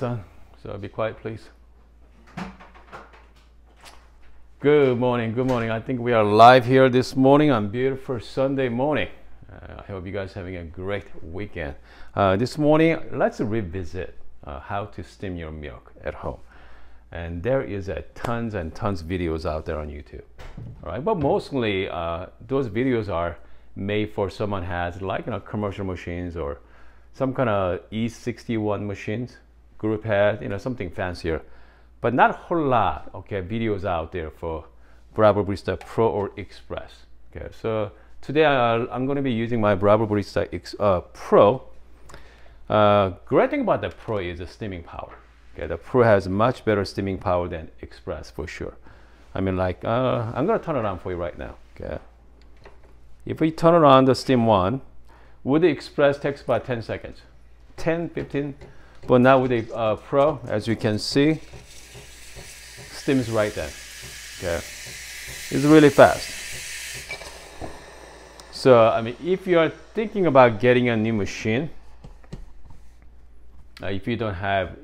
Son, so be quiet, please. Good morning, good morning. I think we are live here this morning on beautiful Sunday morning. Uh, I hope you guys having a great weekend. Uh, this morning, let's revisit uh, how to steam your milk at home. And there is tons and tons of videos out there on YouTube. All right, but mostly uh, those videos are made for someone has like you know commercial machines or some kind of E61 machines, group head, you know something fancier, but not a whole lot. Okay, videos out there for Breville Barista Pro or Express. Okay, so today I, I'm going to be using my Breville Barista X, uh, Pro. Uh, great thing about the Pro is the steaming power. Okay, the Pro has much better steaming power than Express for sure. I mean, like uh, I'm going to turn it on for you right now. Okay. If we turn on the steam one, with the express takes about 10 seconds, 10, 15. But now with the uh, pro, as you can see, steam is right there. Okay, it's really fast. So I mean, if you are thinking about getting a new machine, uh, if you don't have,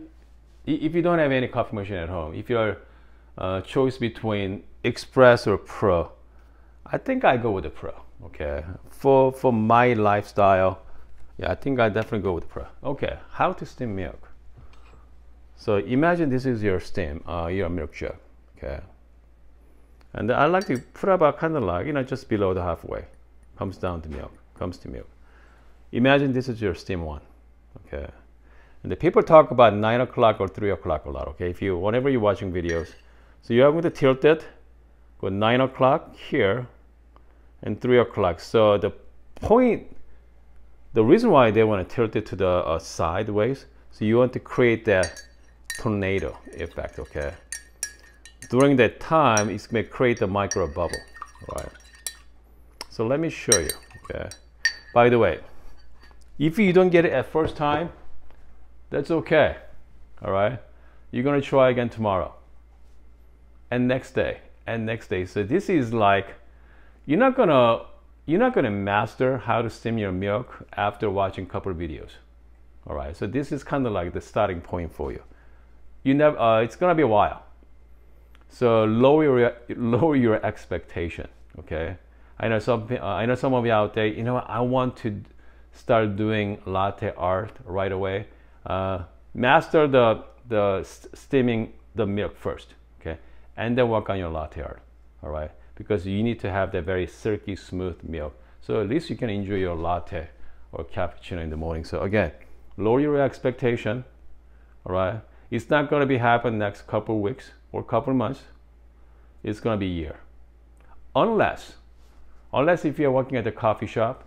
if you don't have any coffee machine at home, if your uh, choice between express or pro, I think I go with the pro okay for for my lifestyle yeah i think i definitely go with pro okay how to steam milk? So imagine this is your steam uh, your milk jug okay? And i like to put about kind of like you know just below the halfway. Comes down to milk comes to milk. Imagine this is your steam one okay? And the people talk about nine o'clock or three o'clock a lot okay? If you whenever you're watching videos. So you're going to tilt it go nine o'clock here and 3 o'clock. So the point, the reason why they want to tilt it to the uh, sideways, so you want to create that tornado effect, okay? During that time, it's going to create a micro bubble, right? So let me show you, okay? By the way, if you don't get it at first time, that's okay, all right? You're going to try again tomorrow and next day and next day. So this is like you're not gonna you're not gonna master how to steam your milk after watching a couple of videos. All right, so this is kind of like the starting point for you. You never, uh, it's gonna be a while. So lower your lower your expectation. Okay, I know some uh, I know some of you out there. You know, what? I want to start doing latte art right away. Uh, master the the steaming the milk first. Okay, and then work on your latte art. All right because you need to have that very silky smooth milk. So at least you can enjoy your latte or cappuccino in the morning. So again, lower your expectation. All right, it's not going to be happen next couple weeks or couple months. It's going to be year, unless, unless if you're working at a coffee shop.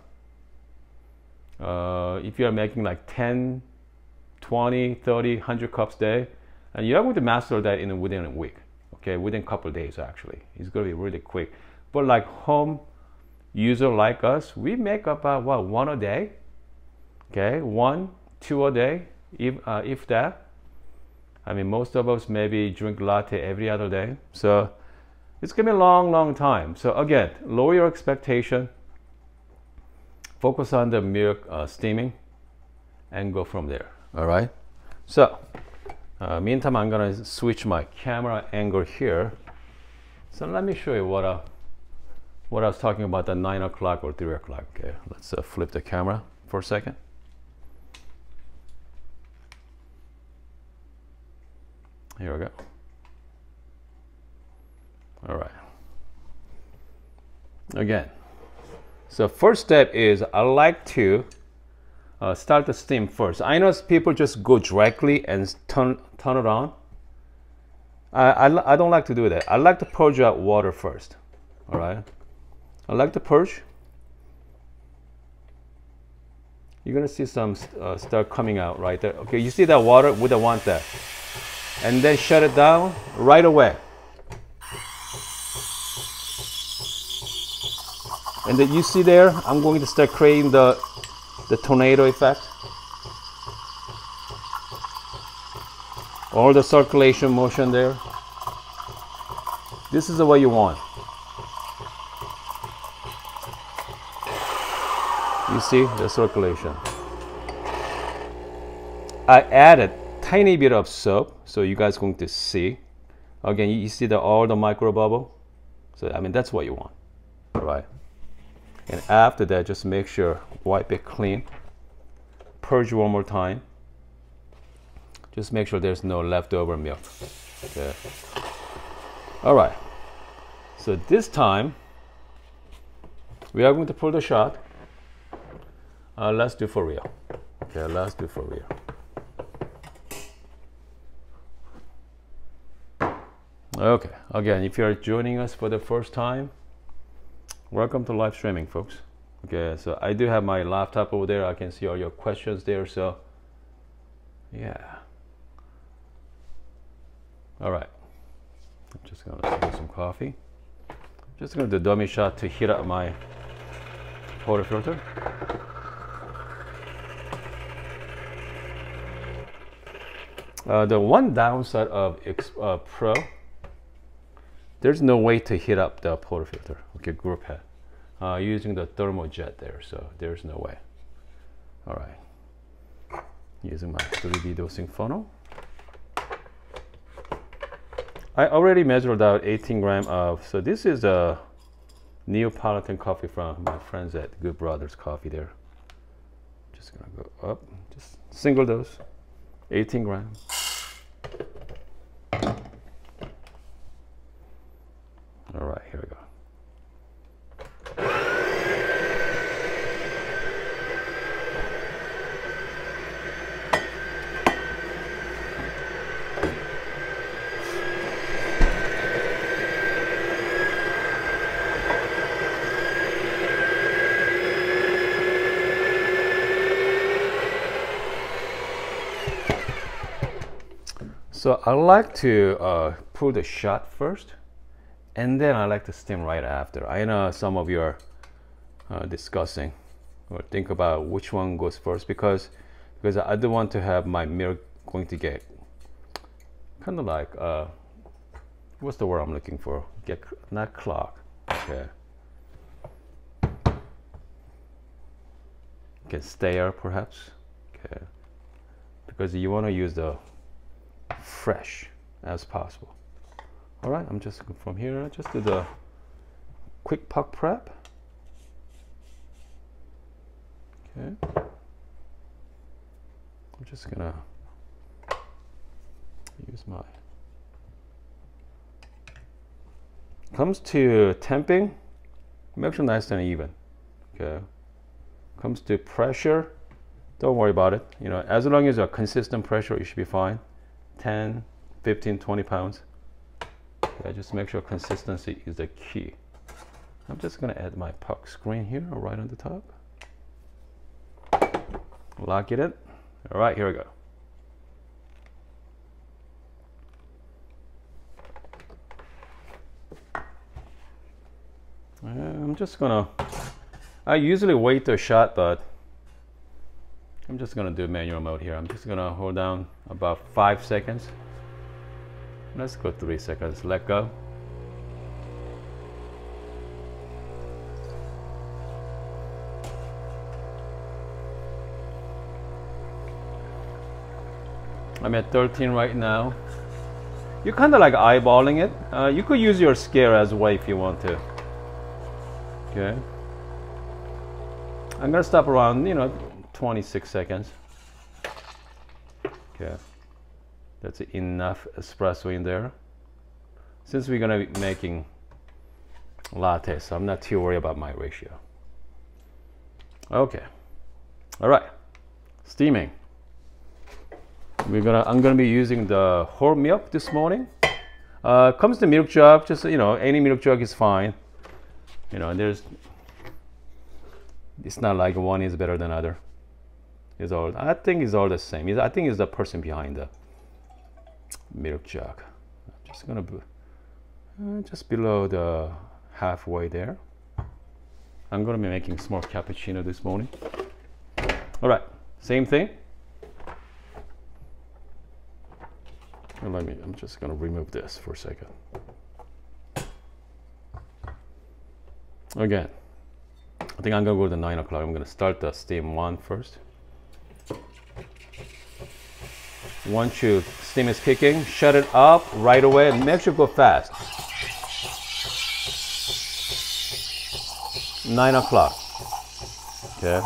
Uh, if you're making like 10, 20, 30, 100 cups a day, and you're going to master that in within a week okay within a couple days actually. It's going to be really quick. But like home user like us we make about what one a day? Okay one two a day if uh, if that. I mean most of us maybe drink latte every other day. So it's gonna be a long long time. So again lower your expectation. Focus on the milk uh, steaming and go from there. All right? So uh, meantime, I'm gonna switch my camera angle here. So let me show you what, uh, what I was talking about the nine o'clock or three o'clock. Okay, let's uh, flip the camera for a second. Here we go. All right. Again, so first step is I like to uh, start the steam first. I know people just go directly and turn, turn it on. I, I, I don't like to do that. I like to purge out water first. All right. I like to purge. You're gonna see some uh, start coming out right there. Okay, you see that water? We don't want that. And then shut it down right away. And then you see there, I'm going to start creating the the tornado effect. All the circulation motion there. This is the way you want. You see the circulation. I added a tiny bit of soap, so you guys going to see. Again, you, you see the all the micro bubble. So I mean that's what you want, all right? And after that, just make sure wipe it clean. Purge one more time. Just make sure there's no leftover milk. Okay. All right. So this time we are going to pull the shot. Uh, let's do for real. Okay, let's do for real. Okay, again, if you're joining us for the first time, welcome to live streaming, folks. Okay, so I do have my laptop over there. I can see all your questions there. So, yeah. All right. I'm just gonna get some coffee. Just gonna do a dummy shot to heat up my portafilter. Uh, the one downside of X, uh, Pro, there's no way to heat up the portafilter, okay, group head, uh, using the ThermoJet there, so there's no way. All right, using my 3D dosing funnel. I already measured out 18 gram of, so this is a Neapolitan coffee from my friends at Good Brothers Coffee there. Just gonna go up, just single dose, 18 grams. All right, here we go. So I like to uh, pull the shot first, and then I like to steam right after. I know some of you are uh, discussing or think about which one goes first because because I don't want to have my milk going to get kind of like uh, what's the word I'm looking for? Get not clog. Okay. Get stale perhaps. Okay. Because you want to use the fresh as possible. All right, I'm just from here, I just do the quick puck prep. Okay. I'm just gonna use my comes to tamping, make sure nice and even. Okay. Comes to pressure, don't worry about it. You know, as long as you're consistent pressure, you should be fine. 10, 15, 20 pounds. Okay, just make sure consistency is the key. I'm just gonna add my puck screen here right on the top. Lock it in. All right, here we go. I'm just gonna, I usually wait a shot, but I'm just gonna do manual mode here. I'm just gonna hold down about five seconds. Let's go three seconds. Let go. I'm at 13 right now. You're kind of like eyeballing it. Uh, you could use your scale as well if you want to. Okay. I'm gonna stop around, you know, 26 seconds. Okay, that's enough espresso in there. Since we're gonna be making latte, so I'm not too worried about my ratio. Okay, all right, steaming. We're gonna, I'm gonna be using the whole milk this morning. Uh, comes the milk jug, just you know, any milk jug is fine. You know, there's, it's not like one is better than other it's all I think it's all the same. I think it's the person behind the milk jug. I'm just gonna uh, just below the halfway there. I'm gonna be making small cappuccino this morning. All right, same thing. let me. I'm just gonna remove this for a second. Again, I think I'm gonna go to nine o'clock. I'm gonna start the steam one first. Once you steam is kicking, shut it up right away and make sure go fast. Nine o'clock. Okay.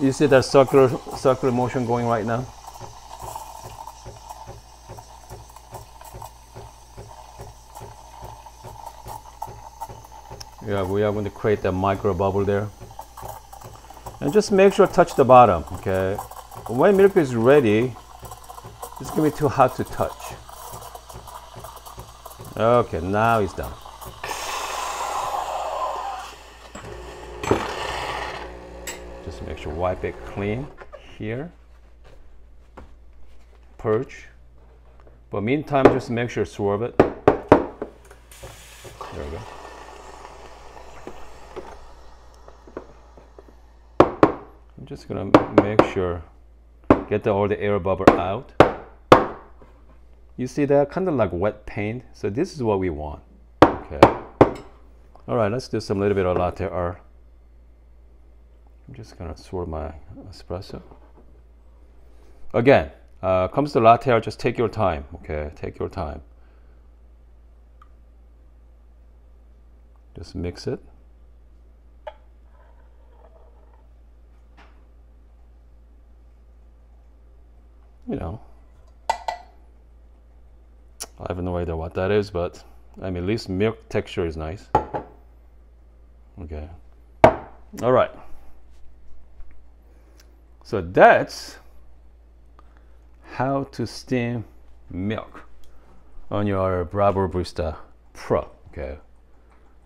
You see that circular circular motion going right now? Yeah, we are going to create a micro bubble there. And just make sure touch the bottom, okay? When milk is ready, it's gonna be too hot to touch. Okay, now it's done. Just make sure wipe it clean here. Purge. But meantime, just make sure swerve it. There we go. I'm just gonna make sure get the, all the air bubble out. You see that kind of like wet paint. So this is what we want. Okay. All right, let's do some little bit of latte art. I'm just gonna swirl my espresso. Again, uh, comes to latte art, just take your time. Okay, take your time. Just mix it. You know, I have no idea what that is, but I mean, at least milk texture is nice. Okay. All right. So that's how to steam milk on your Breville Barista Pro. Okay.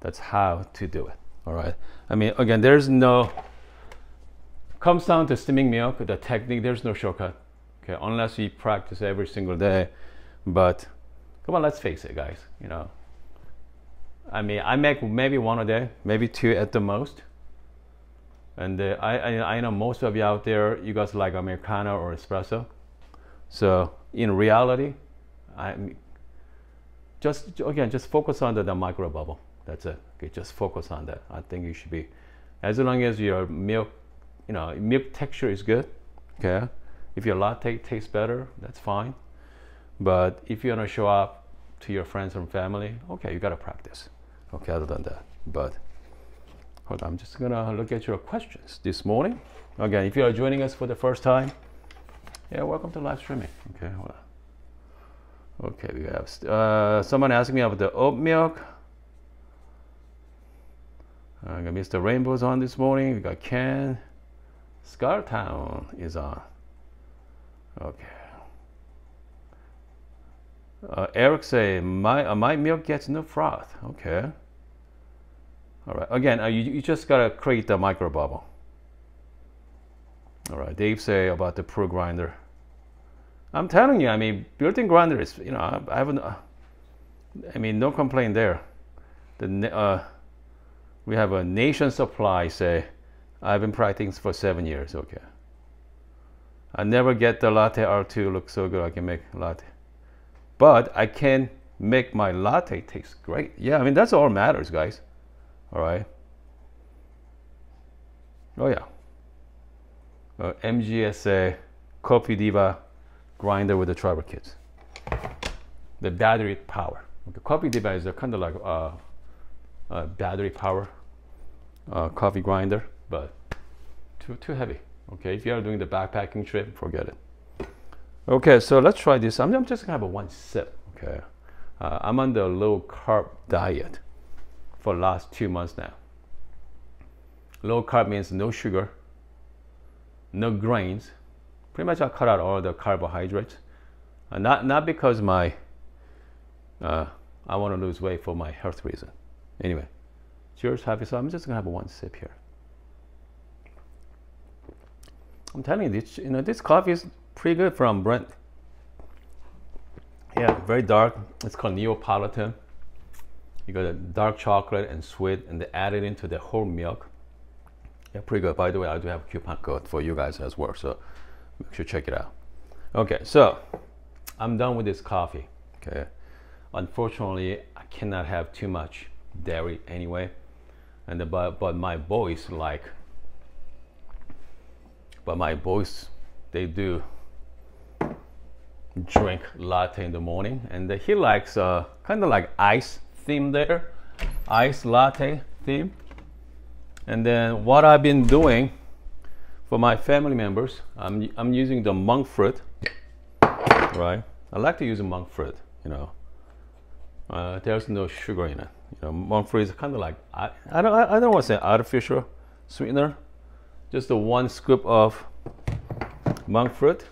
That's how to do it. All right. I mean, again, there's no, comes down to steaming milk, the technique, there's no shortcut. Okay. Unless you practice every single day. But come on, let's face it, guys. You know, I mean, I make maybe one a day, maybe two at the most. And uh, I, I, I know most of you out there, you guys like Americano or espresso. So in reality, I just again just focus on the, the micro bubble. That's it. Okay, just focus on that. I think you should be, as long as your milk, you know, milk texture is good. Okay, if your latte tastes better, that's fine. But if you want to show up to your friends and family, okay, you got to practice. Okay, other than that. But hold on, I'm just going to look at your questions this morning. Again, if you are joining us for the first time, yeah, welcome to live streaming. Okay, well, okay, we have uh, someone asking me about the oat milk. Uh, got Mr. Rainbow's on this morning. We got Ken. Scartown is on. Okay. Uh, Eric say my uh, my milk gets no froth. Okay. All right. Again, uh, you you just gotta create the micro bubble. All right. Dave say about the pro grinder. I'm telling you, I mean, built-in grinder is you know I, I haven't. Uh, I mean, no complaint there. The uh, we have a nation supply. Say, I've been practicing for seven years. Okay. I never get the latte R2 look so good. I can make latte but I can make my latte taste great. Yeah, I mean, that's all matters, guys. All right. Oh, yeah. Uh, MGSA Coffee Diva grinder with the Tribal Kits. The battery power. The Coffee Diva is a kind of like uh, a battery power uh, coffee grinder, but too, too heavy. Okay, if you are doing the backpacking trip, forget it. Okay, so let's try this. I'm, I'm just gonna have a one sip. Okay, uh, I'm on the low carb diet for last two months now. Low carb means no sugar, no grains. Pretty much I cut out all the carbohydrates. Uh, not not because my uh, I want to lose weight for my health reason. Anyway, cheers, happy. So I'm just gonna have one sip here. I'm telling you, this you know this coffee is pretty good from Brent. Yeah, very dark. It's called Neapolitan. You got a dark chocolate and sweet, and they add it into the whole milk. Yeah, pretty good. By the way, I do have a coupon code for you guys as well, so make sure check it out. Okay, so I'm done with this coffee. Okay, unfortunately, I cannot have too much dairy anyway, and the, but but my boys like, but my boys they do drink latte in the morning, and he likes uh, kind of like ice theme there, ice latte theme. And then what I've been doing for my family members, I'm I'm using the monk fruit, right? I like to use monk fruit, you know. Uh, there's no sugar in it. You know, monk fruit is kind of like I, I don't I don't want to say artificial sweetener, just the one scoop of monk fruit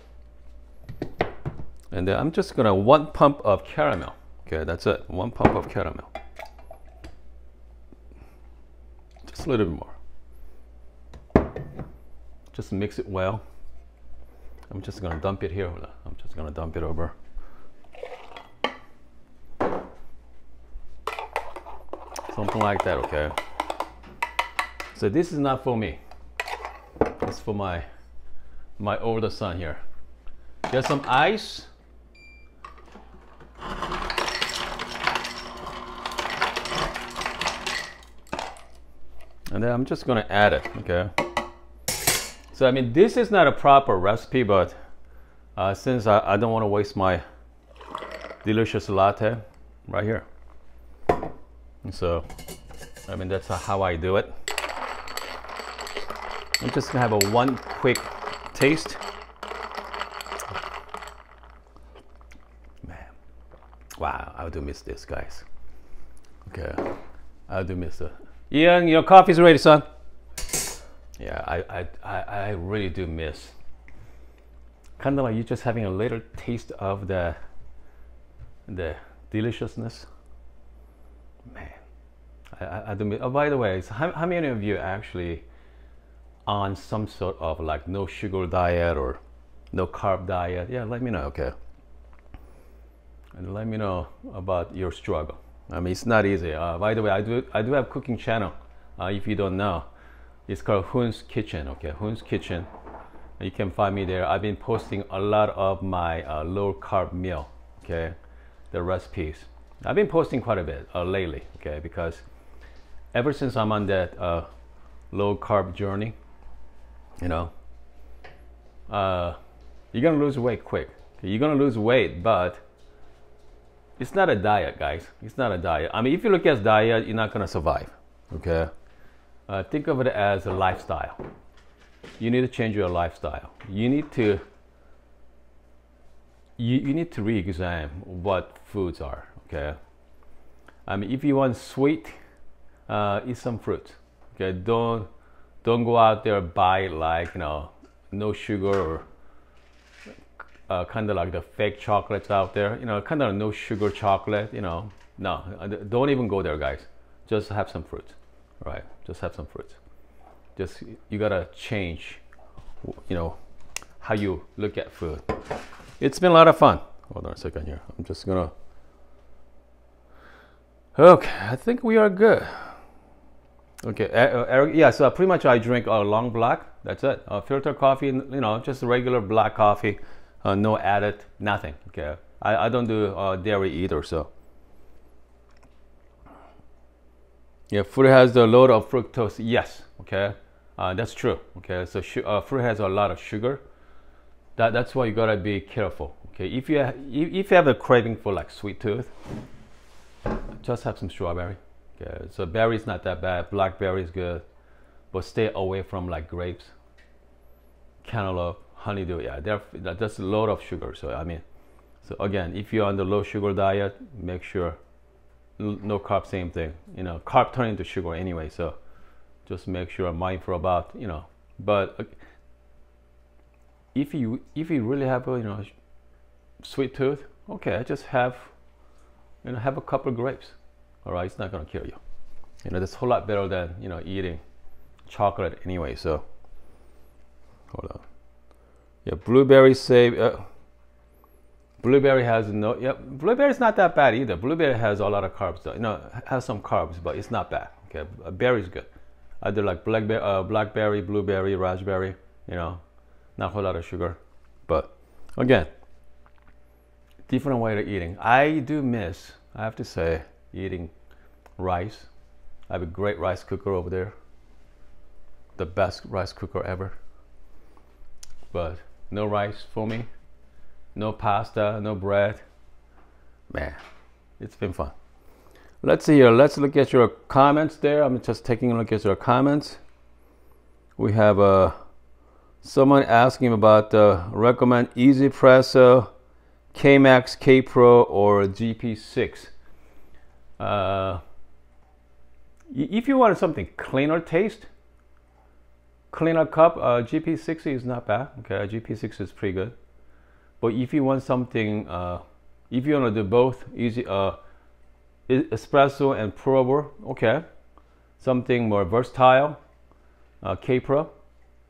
and then I'm just gonna one pump of caramel. Okay, that's it. One pump of caramel. Just a little bit more. Just mix it well. I'm just gonna dump it here. I'm just gonna dump it over. Something like that, okay? So this is not for me. It's for my my older son here. Get some ice and then I'm just gonna add it, okay? So I mean, this is not a proper recipe, but uh, since I, I don't wanna waste my delicious latte right here. And so, I mean, that's how I do it. I'm just gonna have a one quick taste. Man, wow, I do miss this, guys. Okay, I do miss it. Ian, your coffee's ready, son. Yeah, I, I, I, really do miss. Kind of like you just having a little taste of the, the deliciousness. Man, I, I, I do miss. Oh, by the way, so how, how many of you actually on some sort of like no sugar diet or no carb diet? Yeah, let me know, okay? And let me know about your struggle. I mean, it's not easy. Uh, by the way, I do I do have cooking channel. Uh, if you don't know, it's called Hoon's Kitchen. Okay, Hoon's Kitchen. You can find me there. I've been posting a lot of my uh, low carb meal. Okay, the recipes. I've been posting quite a bit uh, lately. Okay, because ever since I'm on that uh, low carb journey, you know, uh, you're gonna lose weight quick. You're gonna lose weight, but it's not a diet, guys. It's not a diet. I mean, if you look at diet, you're not gonna survive. Okay. Uh, think of it as a lifestyle. You need to change your lifestyle. You need to. You, you need to re-examine what foods are. Okay. I mean, if you want sweet, uh, eat some fruit. Okay. Don't don't go out there buy like you know no sugar or uh, kind of like the fake chocolates out there, you know, kind of no sugar chocolate, you know. No, uh, don't even go there, guys. Just have some fruit, right? Just have some fruit. Just you gotta change, you know, how you look at food. It's been a lot of fun. Hold on a second here. I'm just gonna. Okay, I think we are good. Okay, uh, Eric, yeah, so pretty much I drink a long black. That's it. Uh, filter coffee, you know, just regular black coffee uh, no added, nothing. Okay, I, I don't do uh, dairy either. So yeah, fruit has a lot of fructose. Yes, okay, uh, that's true. Okay, so uh, fruit has a lot of sugar. That that's why you gotta be careful. Okay, if you ha- if you have a craving for like sweet tooth, just have some strawberry. Okay, so berries not that bad. Blackberry is good, but stay away from like grapes, cantaloupe honeydew yeah that's a lot of sugar so i mean so again if you're on the low sugar diet make sure no carb same thing you know carb turn into sugar anyway so just make sure I'm mindful about you know but uh, if you if you really have a you know sweet tooth okay just have you know have a couple grapes all right it's not gonna kill you. You know that's a whole lot better than you know eating chocolate anyway so hold on yeah, blueberry save. Uh, blueberry has no. Yeah, blueberry is not that bad either. Blueberry has a lot of carbs. Though. You know, has some carbs, but it's not bad. Okay, berry is good. Either like blackberry, uh, blackberry, blueberry, raspberry. You know, not a whole lot of sugar, but again, different way of eating. I do miss. I have to say, eating rice. I have a great rice cooker over there. The best rice cooker ever. But no rice for me. no pasta, no bread. Man, it's been fun. Let's see here. Let's look at your comments there. I'm just taking a look at your comments. We have uh, someone asking about uh, recommend Easy Presso, K-Max, K-Pro, or ZP6. Uh, if you want something cleaner taste, cleaner cup, uh, GP60 is not bad. Okay, ZP6 is pretty good. But if you want something, uh, if you want to do both, easy uh, espresso and pour okay. Something more versatile, uh, Pro,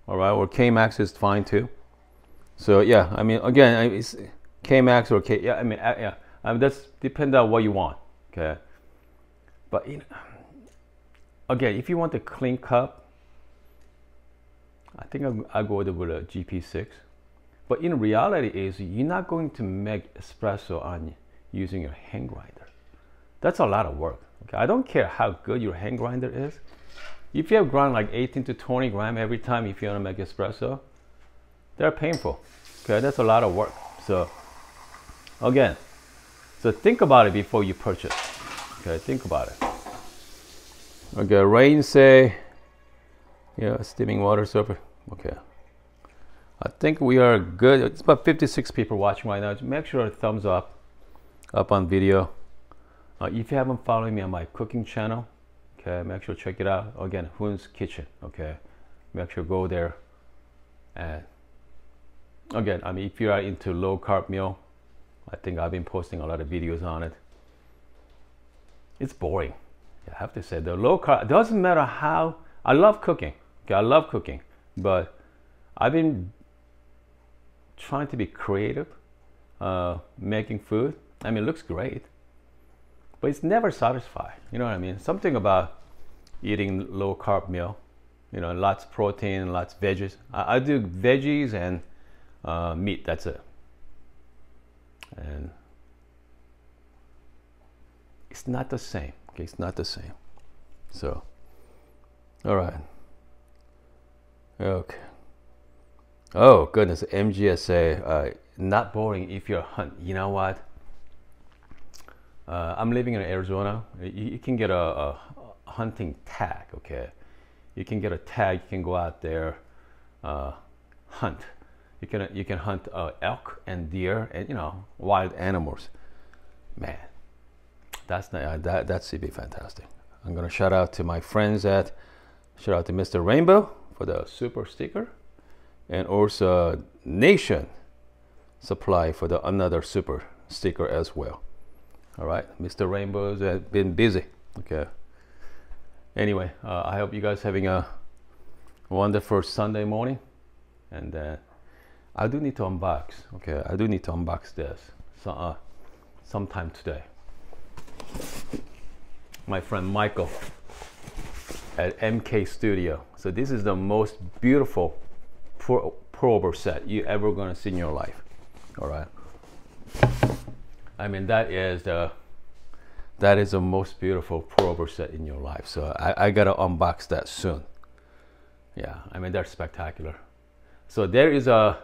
all right, or K Max is fine too. So yeah, I mean, again, it's K Max or K. Yeah, I mean, uh, yeah, I mean that's depend on what you want. Okay, but you know, again, if you want the clean cup, I think I, I go with a ZP6. But in reality is you're not going to make espresso on using your hand grinder. That's a lot of work. Okay? I don't care how good your hand grinder is. If you have ground like 18 to 20 gram every time if you want to make espresso, they're painful. Okay, that's a lot of work. So again, so think about it before you purchase. Okay, think about it. Okay, rain say, yeah, steaming water server. Okay. I think we are good. It's about 56 people watching right now. Make sure a thumbs up up on video. Uh, if you haven't followed me on my cooking channel, okay, make sure check it out. Again, Hoon's Kitchen, okay. Make sure go there. And again, I mean, if you are into low carb meal, I think I've been posting a lot of videos on it. It's boring. I have to say the low carb. Doesn't matter how. I love cooking. I love cooking, but I've been trying to be creative, uh, making food. I mean, it looks great, but it's never satisfied. You know what I mean? Something about eating low carb meal, you know, lots of protein, lots of veggies. I, I do veggies and uh, meat. That's it. And it's not the same. Okay, it's not the same. So, all right. Okay. Oh goodness, MGSA, uh, not boring if you're hunt. You know what? Uh, I'm living in Arizona. You, you can get a, a, hunting tag. Okay, you can get a tag. You can go out there, uh, hunt. You can you can hunt uh, elk and deer and you know wild animals. Man, that's not, uh, that that should be fantastic. I'm gonna shout out to my friends at shout out to Mr. Rainbow for the super sticker and also nation supply for the another super sticker as well. All right mr rainbows has been busy okay. Anyway uh, i hope you guys having a wonderful sunday morning. And uh, i do need to unbox okay i do need to unbox this so, uh, sometime today. My friend michael at mk studio so this is the most beautiful pour set you ever gonna see in your life. All right. I mean that is the that is the most beautiful pour over set in your life. So I, I gotta unbox that soon. Yeah, I mean they're spectacular. So there is a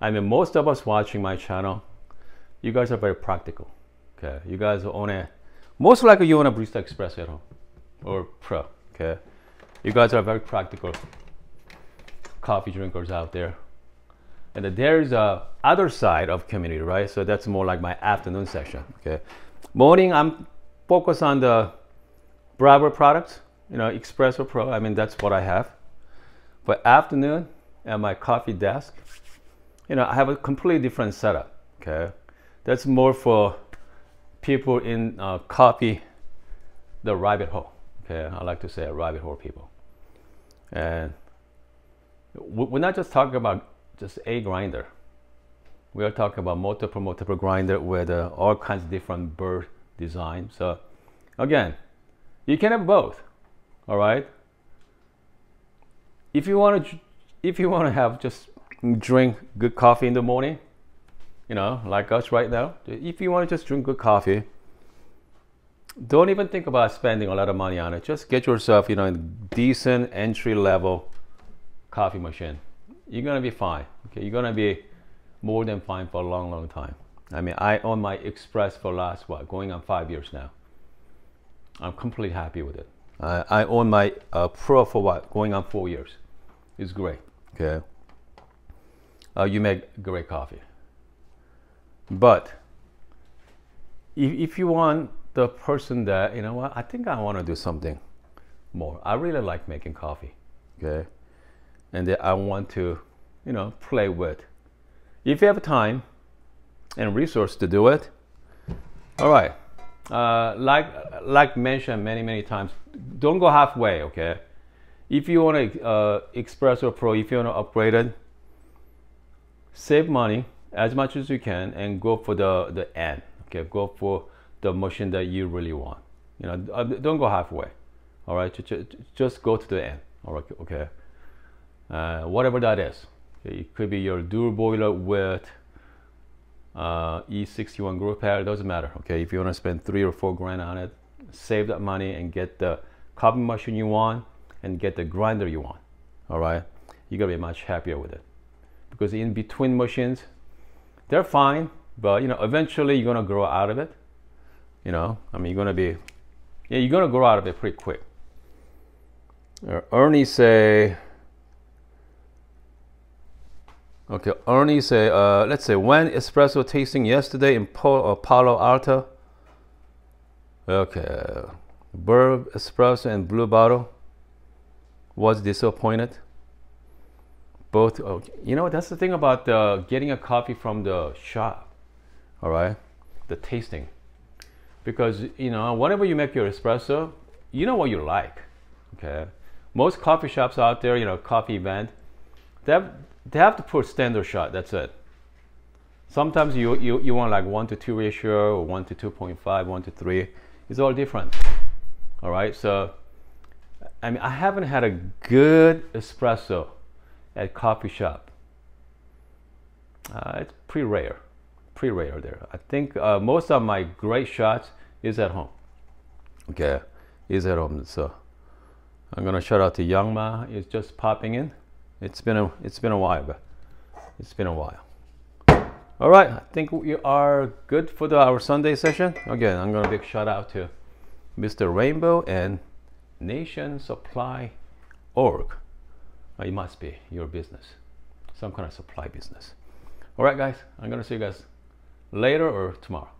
I mean most of us watching my channel, you guys are very practical. Okay. You guys own a most likely you own a Barista Express at home or Pro. Okay. You guys are very practical coffee drinkers out there. And there's a other side of community, right? So that's more like my afternoon session. Okay, morning I'm focused on the Breville products, you know, Espresso Pro. I mean that's what I have. But afternoon at my coffee desk, you know, I have a completely different setup. Okay, that's more for people in uh, coffee, the rabbit hole. Okay, I like to say a rabbit hole people, and we're not just talking about just a grinder. We are talking about multiple, multiple grinder with uh, all kinds of different burr design. So again, you can have both. All right. If you want to, if you want to have just drink good coffee in the morning, you know, like us right now. If you want to just drink good coffee, don't even think about spending a lot of money on it. Just get yourself, you know, a decent entry level coffee machine, you're gonna be fine. Okay, you're gonna be more than fine for a long, long time. I mean, I own my Express for last what, going on five years now. I'm completely happy with it. I, I own my uh, Pro for what, going on four years. It's great. Okay. Uh, you make great coffee. But if, if you want the person that, you know what, I think I want to do something more. I really like making coffee. Okay. And I want to, you know, play with. If you have time and resource to do it, all right. Uh, like like mentioned many many times, don't go halfway. Okay. If you want to uh, Espresso Pro, if you want to upgrade it, save money as much as you can and go for the the end. Okay, go for the machine that you really want. You know, uh, don't go halfway. All right, just go to the end. All right, okay. Uh, whatever that is, it could be your dual boiler with uh, E61 group head. Doesn't matter. Okay, if you want to spend three or four grand on it, save that money and get the coffee machine you want and get the grinder you want. All right, you're gonna be much happier with it because in between machines, they're fine, but you know, eventually you're gonna grow out of it. You know, I mean, you're gonna be, yeah, you're gonna grow out of it pretty quick. Uh, Ernie say, okay, Ernie say, uh, let's say when espresso tasting yesterday in Palo, uh, Palo Alto. Okay, Verve espresso and blue bottle was disappointed. Both, okay. you know, that's the thing about uh, getting a coffee from the shop. All right, the tasting, because you know, whenever you make your espresso, you know what you like. Okay, most coffee shops out there, you know, coffee event, they have, they have to put standard shot. That's it. Sometimes you, you, you want like 1 to 2 ratio or 1 to 2.5, 1 to 3. It's all different. All right. So, I mean, I haven't had a good espresso at coffee shop. Uh, it's pretty rare. Pretty rare there. I think uh, most of my great shots is at home. Okay. Is at home. So, I'm gonna shout out to Young Ma. It's just popping in. It's been a it's been a while, but it's been a while. All right, I think we are good for the our Sunday session. Again, I'm gonna big shout out to Mr. Rainbow and Nation Supply Org. It must be your business, some kind of supply business. All right, guys, I'm gonna see you guys later or tomorrow.